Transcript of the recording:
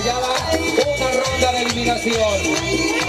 desarrollada una ronda de eliminación.